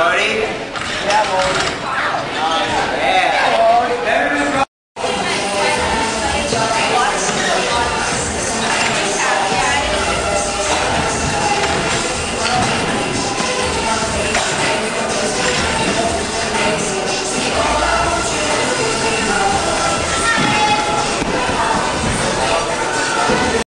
Cody? Yeah, boy.